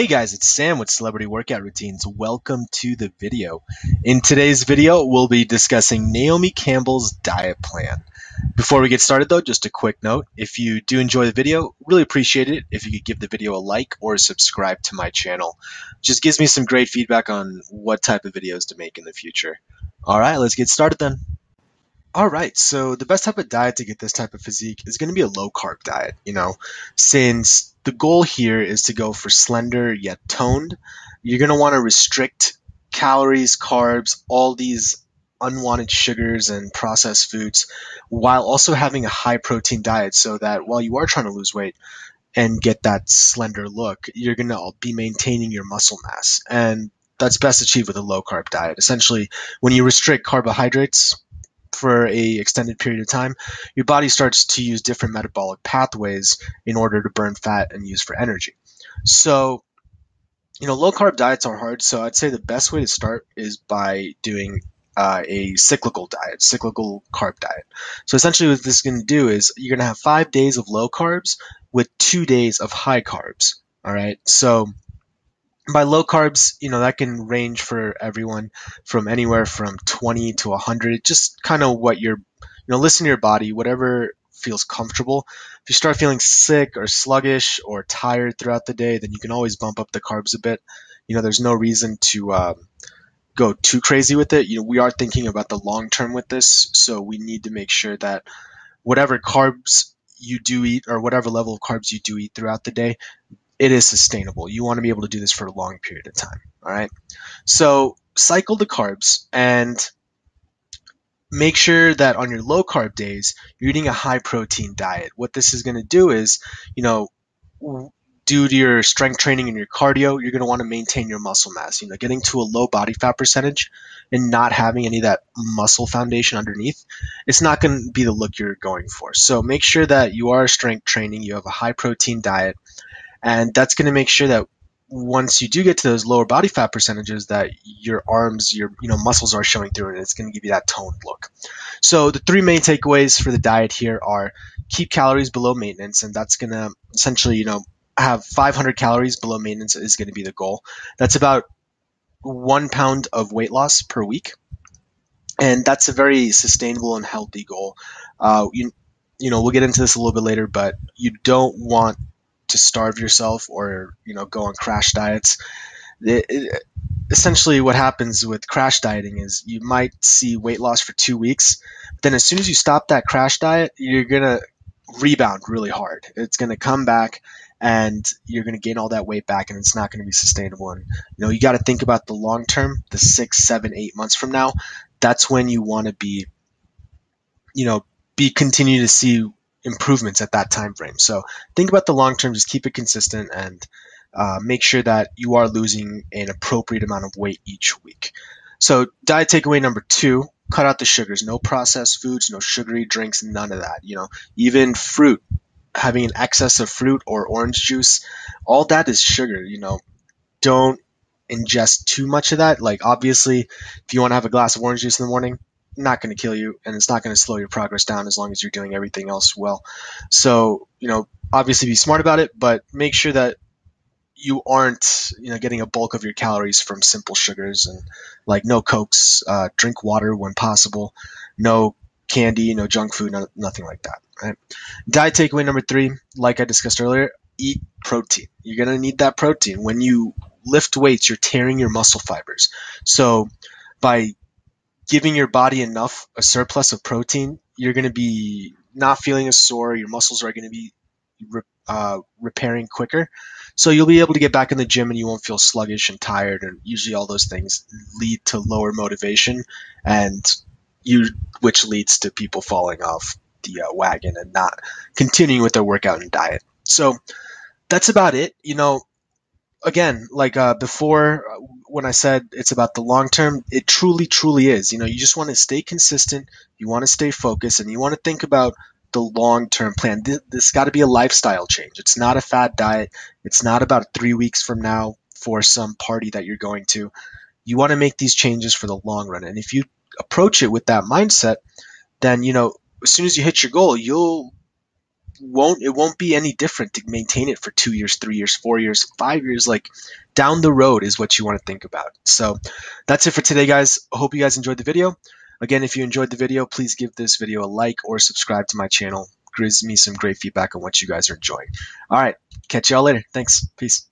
Hey guys, it's Sam with Celebrity Workout Routines. Welcome to the video. In today's video, we'll be discussing Naomi Campbell's diet plan. Before we get started though, just a quick note. If you do enjoy the video, really appreciate it if you could give the video a like or subscribe to my channel. Just gives me some great feedback on what type of videos to make in the future. Alright, let's get started then. Alright, so the best type of diet to get this type of physique is going to be a low carb diet, you know, since the goal here is to go for slender yet toned. You're going to want to restrict calories, carbs, all these unwanted sugars and processed foods while also having a high protein diet so that while you are trying to lose weight and get that slender look, you're going to be maintaining your muscle mass. And that's best achieved with a low carb diet. Essentially, when you restrict carbohydrates, for a extended period of time, your body starts to use different metabolic pathways in order to burn fat and use for energy. So, you know, low carb diets are hard. So I'd say the best way to start is by doing uh, a cyclical diet, cyclical carb diet. So essentially, what this is going to do is you're going to have five days of low carbs with two days of high carbs. All right. So by low carbs, you know, that can range for everyone from anywhere from 20 to 100, just kind of what you're, you know, listen to your body, whatever feels comfortable. If you start feeling sick or sluggish or tired throughout the day, then you can always bump up the carbs a bit. You know, there's no reason to um, go too crazy with it. You know, we are thinking about the long term with this, so we need to make sure that whatever carbs you do eat or whatever level of carbs you do eat throughout the day, it is sustainable. You want to be able to do this for a long period of time. All right. So cycle the carbs and make sure that on your low carb days, you're eating a high protein diet. What this is going to do is, you know, due to your strength training and your cardio, you're going to want to maintain your muscle mass. You know, getting to a low body fat percentage and not having any of that muscle foundation underneath, it's not going to be the look you're going for. So make sure that you are strength training, you have a high protein diet, and that's going to make sure that once you do get to those lower body fat percentages that your arms your you know muscles are showing through and it's going to give you that toned look. So the three main takeaways for the diet here are keep calories below maintenance and that's going to essentially you know have 500 calories below maintenance is going to be the goal. That's about one pound of weight loss per week. And that's a very sustainable and healthy goal. Uh, you, you know we'll get into this a little bit later but you don't want to starve yourself or you know go on crash diets. It, it, essentially, what happens with crash dieting is you might see weight loss for two weeks, but then as soon as you stop that crash diet, you're gonna rebound really hard. It's gonna come back and you're going to gain all that weight back and it's not going to be sustainable and you know you got to think about the long term the six seven eight months from now that's when you want to be you know be continue to see improvements at that time frame. So think about the long term, just keep it consistent and uh, make sure that you are losing an appropriate amount of weight each week. So diet takeaway number two, cut out the sugars, no processed foods, no sugary drinks, none of that. You know, even fruit, having an excess of fruit or orange juice, all that is sugar. You know, don't ingest too much of that. Like obviously, if you want to have a glass of orange juice in the morning, not going to kill you and it's not going to slow your progress down as long as you're doing everything else well. So, you know, obviously be smart about it, but make sure that you aren't, you know, getting a bulk of your calories from simple sugars and like no cokes, uh, drink water when possible, no candy, no junk food, no, nothing like that. Right? Diet takeaway number three, like I discussed earlier, eat protein. You're going to need that protein. When you lift weights, you're tearing your muscle fibers. So by giving your body enough a surplus of protein, you're going to be not feeling as sore. Your muscles are going to be uh, repairing quicker. So you'll be able to get back in the gym and you won't feel sluggish and tired. And usually all those things lead to lower motivation and you, which leads to people falling off the uh, wagon and not continuing with their workout and diet. So that's about it. You know, again, like uh, before, uh, when I said it's about the long term, it truly, truly is. You know, you just want to stay consistent, you want to stay focused, and you want to think about the long term plan. This, this got to be a lifestyle change. It's not a fad diet. It's not about three weeks from now for some party that you're going to. You want to make these changes for the long run. And if you approach it with that mindset, then, you know, as soon as you hit your goal, you'll won't it won't be any different to maintain it for two years, three years, four years, five years. Like down the road is what you want to think about. So that's it for today, guys. Hope you guys enjoyed the video. Again, if you enjoyed the video, please give this video a like or subscribe to my channel. Gives me some great feedback on what you guys are enjoying. All right, catch y'all later. Thanks. Peace.